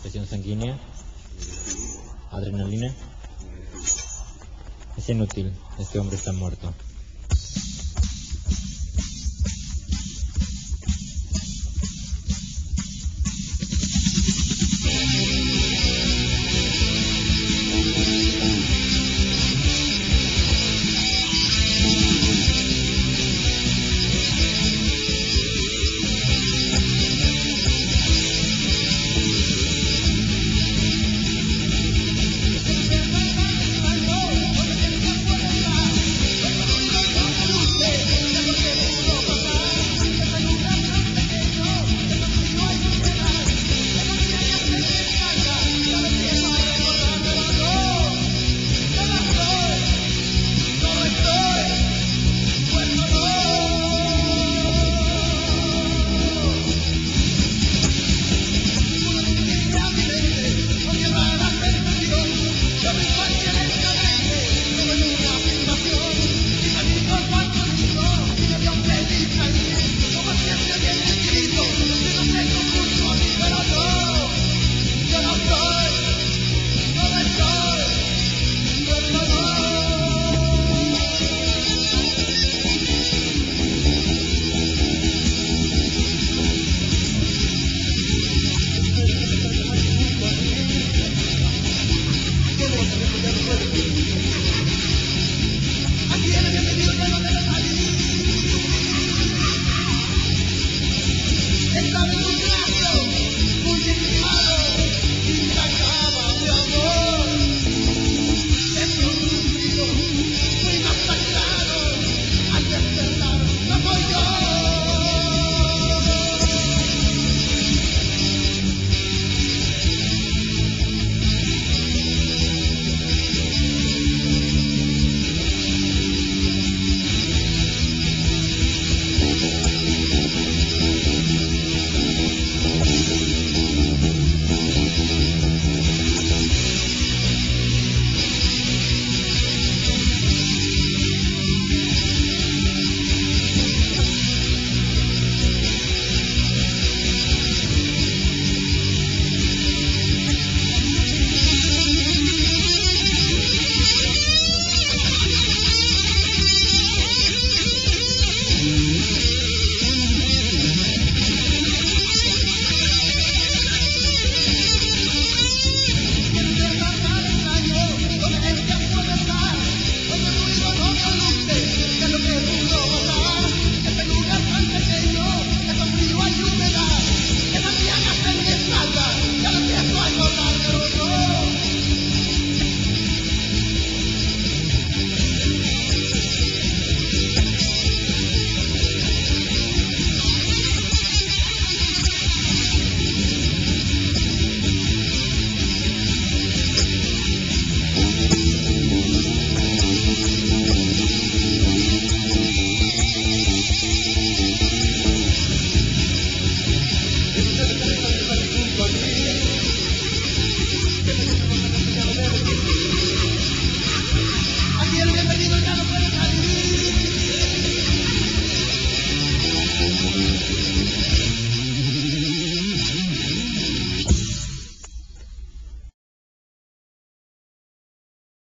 Presión sanguínea. Adrenalina. Es inútil. Este hombre está muerto.